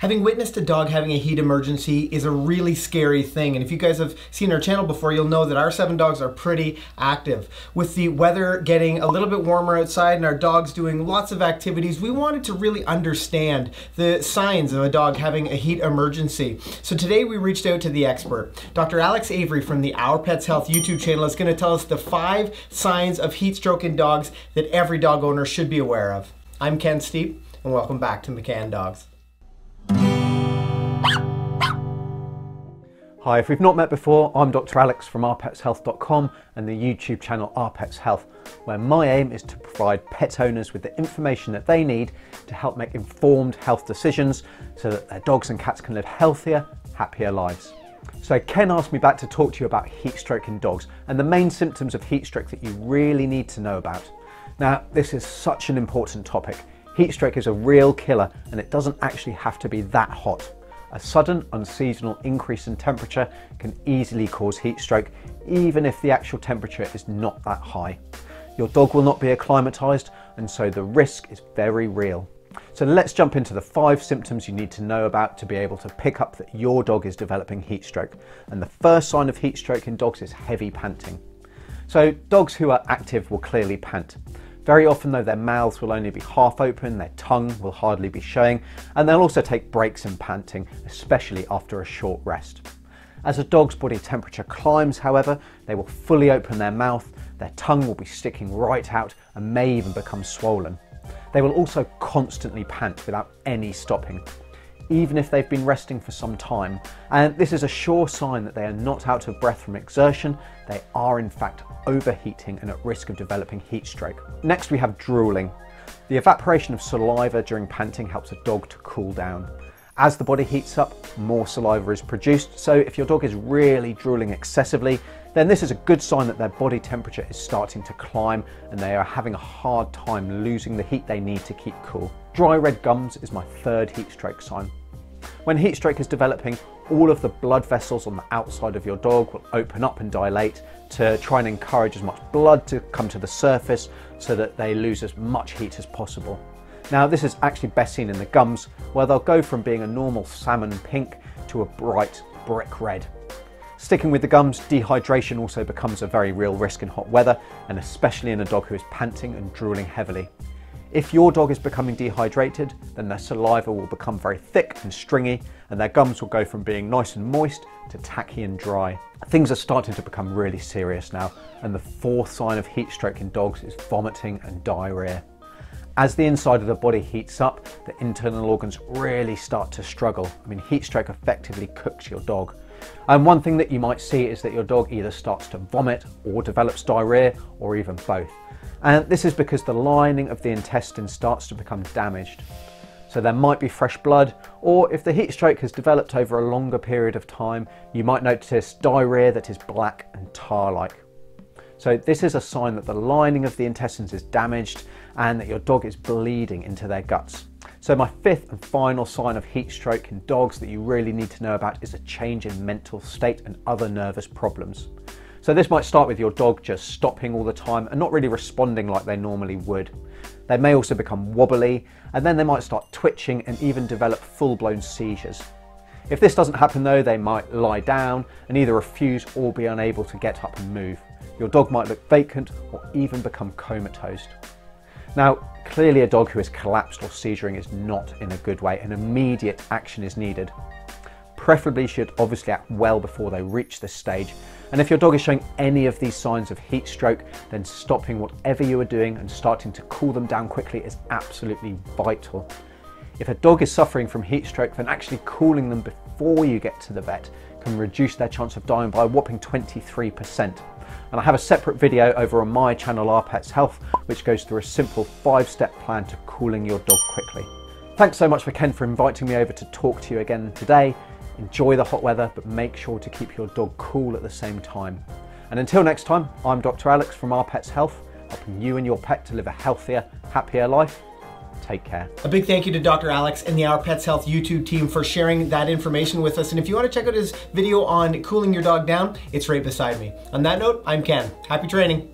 Having witnessed a dog having a heat emergency is a really scary thing. And if you guys have seen our channel before, you'll know that our seven dogs are pretty active. With the weather getting a little bit warmer outside and our dogs doing lots of activities, we wanted to really understand the signs of a dog having a heat emergency. So today we reached out to the expert. Dr. Alex Avery from the Our Pets Health YouTube channel is going to tell us the five signs of heat stroke in dogs that every dog owner should be aware of. I'm Ken Steep, and welcome back to McCann Dogs. Hi, if we've not met before, I'm Dr. Alex from ourpetshealth.com and the YouTube channel Our Pets Health, where my aim is to provide pet owners with the information that they need to help make informed health decisions so that their dogs and cats can live healthier, happier lives. So Ken asked me back to talk to you about heat stroke in dogs and the main symptoms of heat stroke that you really need to know about. Now, this is such an important topic. Heat stroke is a real killer and it doesn't actually have to be that hot. A sudden, unseasonal increase in temperature can easily cause heat stroke, even if the actual temperature is not that high. Your dog will not be acclimatized, and so the risk is very real. So let's jump into the five symptoms you need to know about to be able to pick up that your dog is developing heat stroke. And the first sign of heat stroke in dogs is heavy panting. So dogs who are active will clearly pant. Very often though their mouths will only be half open, their tongue will hardly be showing, and they'll also take breaks in panting, especially after a short rest. As a dog's body temperature climbs, however, they will fully open their mouth, their tongue will be sticking right out and may even become swollen. They will also constantly pant without any stopping even if they've been resting for some time. And this is a sure sign that they are not out of breath from exertion, they are in fact overheating and at risk of developing heat stroke. Next we have drooling. The evaporation of saliva during panting helps a dog to cool down. As the body heats up, more saliva is produced, so if your dog is really drooling excessively, then this is a good sign that their body temperature is starting to climb and they are having a hard time losing the heat they need to keep cool. Dry red gums is my third heat stroke sign. When heat stroke is developing, all of the blood vessels on the outside of your dog will open up and dilate to try and encourage as much blood to come to the surface so that they lose as much heat as possible. Now this is actually best seen in the gums where they'll go from being a normal salmon pink to a bright brick red. Sticking with the gums, dehydration also becomes a very real risk in hot weather and especially in a dog who is panting and drooling heavily. If your dog is becoming dehydrated, then their saliva will become very thick and stringy and their gums will go from being nice and moist to tacky and dry. Things are starting to become really serious now and the fourth sign of heat stroke in dogs is vomiting and diarrhea. As the inside of the body heats up, the internal organs really start to struggle. I mean, heat stroke effectively cooks your dog. And one thing that you might see is that your dog either starts to vomit or develops diarrhea or even both. And this is because the lining of the intestine starts to become damaged. So there might be fresh blood, or if the heat stroke has developed over a longer period of time, you might notice diarrhea that is black and tar-like. So this is a sign that the lining of the intestines is damaged and that your dog is bleeding into their guts. So my fifth and final sign of heat stroke in dogs that you really need to know about is a change in mental state and other nervous problems. So this might start with your dog just stopping all the time and not really responding like they normally would. They may also become wobbly and then they might start twitching and even develop full-blown seizures. If this doesn't happen though, they might lie down and either refuse or be unable to get up and move. Your dog might look vacant or even become comatose. Now, clearly a dog who is collapsed or seizuring is not in a good way and immediate action is needed. Preferably should obviously act well before they reach this stage. And if your dog is showing any of these signs of heat stroke, then stopping whatever you are doing and starting to cool them down quickly is absolutely vital. If a dog is suffering from heat stroke, then actually cooling them before you get to the vet can reduce their chance of dying by a whopping 23%. And I have a separate video over on my channel, Our Pets Health, which goes through a simple five-step plan to cooling your dog quickly. Thanks so much for Ken for inviting me over to talk to you again today. Enjoy the hot weather, but make sure to keep your dog cool at the same time. And until next time, I'm Dr. Alex from Our Pets Health, helping you and your pet to live a healthier, happier life. Take care. A big thank you to Dr. Alex and the Our Pets Health YouTube team for sharing that information with us. And if you want to check out his video on cooling your dog down, it's right beside me. On that note, I'm Ken. Happy training.